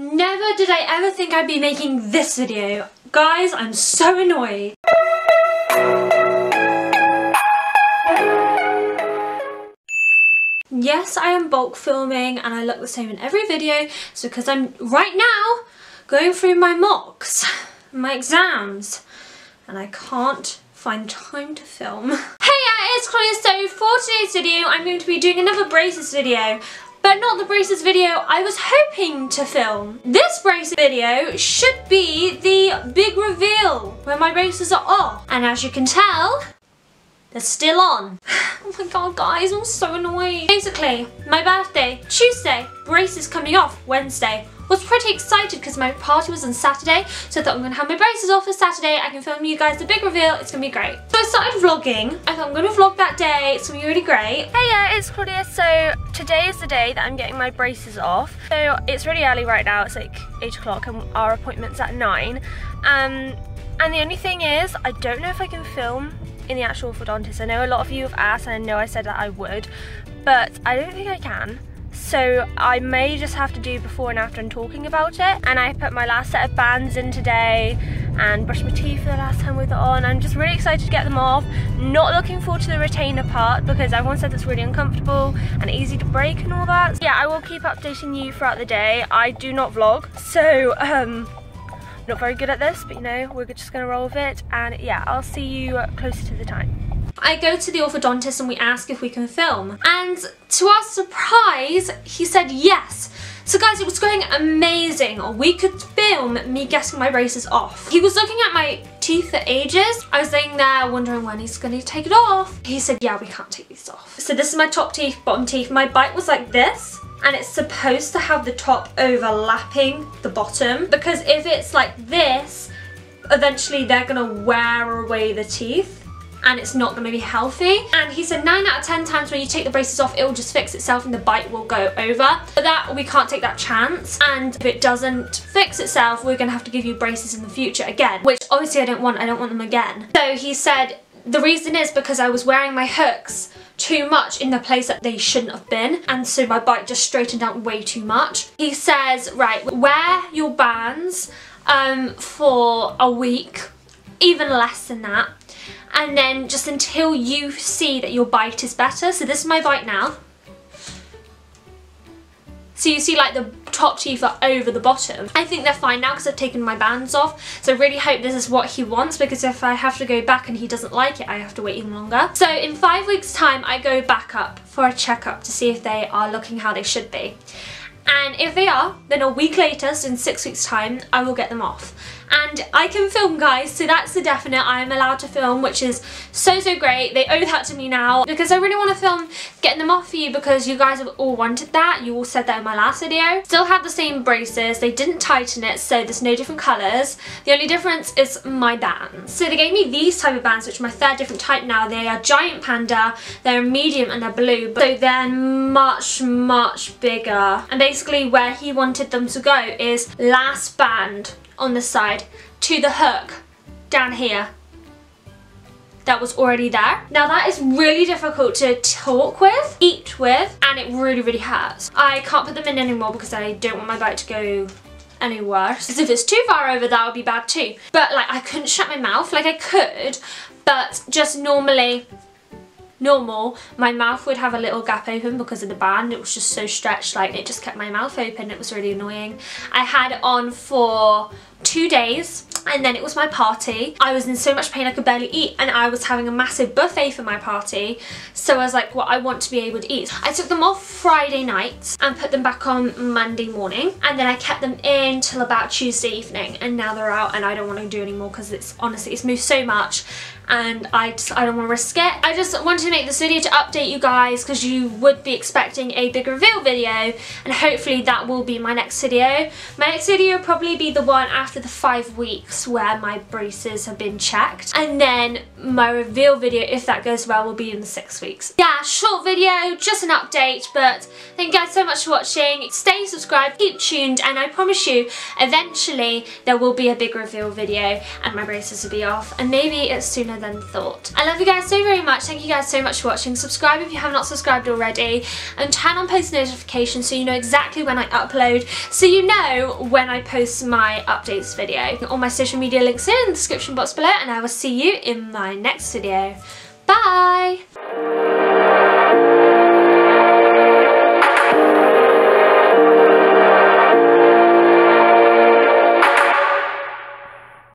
Never did I ever think I'd be making this video. Guys, I'm so annoyed. Yes, I am bulk filming and I look the same in every video. So because I'm right now going through my mocks, my exams, and I can't find time to film. Hey, it's Claudia. So for today's video, I'm going to be doing another braces video but not the braces video I was hoping to film. This braces video should be the big reveal when my braces are off. And as you can tell, they're still on. oh my god guys, I'm so annoyed. Basically, my birthday, Tuesday, braces coming off Wednesday was pretty excited because my party was on Saturday, so I thought I'm going to have my braces off for Saturday. I can film you guys the big reveal. It's going to be great. So I started vlogging. I thought I'm going to vlog that day. It's going to be really great. Hey, yeah, it's Claudia. So today is the day that I'm getting my braces off. So it's really early right now. It's like 8 o'clock and our appointment's at 9. Um, and the only thing is, I don't know if I can film in the actual orthodontist. I know a lot of you have asked and I know I said that I would, but I don't think I can. So I may just have to do before and after and talking about it. And I put my last set of bands in today and brushed my teeth for the last time with it on. I'm just really excited to get them off. Not looking forward to the retainer part because everyone said it's really uncomfortable and easy to break and all that. So yeah, I will keep updating you throughout the day. I do not vlog, so um, not very good at this, but you know, we're just gonna roll with it. And yeah, I'll see you closer to the time. I go to the orthodontist and we ask if we can film. And to our surprise, he said yes. So guys, it was going amazing. We could film me getting my braces off. He was looking at my teeth for ages. I was laying there wondering when he's going to take it off. He said, yeah, we can't take these off. So this is my top teeth, bottom teeth. My bite was like this and it's supposed to have the top overlapping the bottom because if it's like this, eventually they're gonna wear away the teeth and it's not going to be healthy. And he said 9 out of 10 times when you take the braces off, it will just fix itself and the bite will go over. But that, we can't take that chance. And if it doesn't fix itself, we're going to have to give you braces in the future again, which obviously I don't want. I don't want them again. So he said, the reason is because I was wearing my hooks too much in the place that they shouldn't have been and so my bite just straightened out way too much. He says, right, wear your bands um, for a week, even less than that and then just until you see that your bite is better. So this is my bite now. So you see like the top teeth are over the bottom. I think they're fine now because I've taken my bands off. So I really hope this is what he wants because if I have to go back and he doesn't like it, I have to wait even longer. So in five weeks time, I go back up for a checkup to see if they are looking how they should be. And if they are, then a week later, so in six weeks time, I will get them off and I can film guys so that's the definite I am allowed to film which is so so great. They owe that to me now because I really want to film getting them off for you because you guys have all wanted that. You all said that in my last video. Still have the same braces. They didn't tighten it so there's no different colours the only difference is my bands. So they gave me these type of bands which are my third different type now. They are giant panda they're medium and they're blue so they're much much bigger. And basically where he wanted them to go is last band on the side to the hook down here that was already there. Now that is really difficult to talk with, eat with, and it really, really hurts. I can't put them in anymore because I don't want my bite to go any worse. Because if it's too far over, that would be bad too. But like, I couldn't shut my mouth. Like I could, but just normally normal, my mouth would have a little gap open because of the band. It was just so stretched, like it just kept my mouth open. It was really annoying. I had it on for two days and then it was my party. I was in so much pain I could barely eat and I was having a massive buffet for my party so I was like well I want to be able to eat. I took them off Friday night and put them back on Monday morning and then I kept them in till about Tuesday evening and now they're out and I don't want to do anymore because it's honestly it's moved so much and I just I don't want to risk it. I just wanted to make this video to update you guys because you would be expecting a big reveal video and hopefully that will be my next video. My next video will probably be the one after after the five weeks where my braces have been checked. And then my reveal video, if that goes well, will be in the six weeks. Yeah, short video, just an update, but thank you guys so much for watching. Stay subscribed, keep tuned, and I promise you, eventually there will be a big reveal video and my braces will be off. And maybe it's sooner than thought. I love you guys so very much. Thank you guys so much for watching. Subscribe if you have not subscribed already. And turn on post notifications so you know exactly when I upload. So you know when I post my updates video. All my social media links in the description box below and I will see you in my next video. Bye!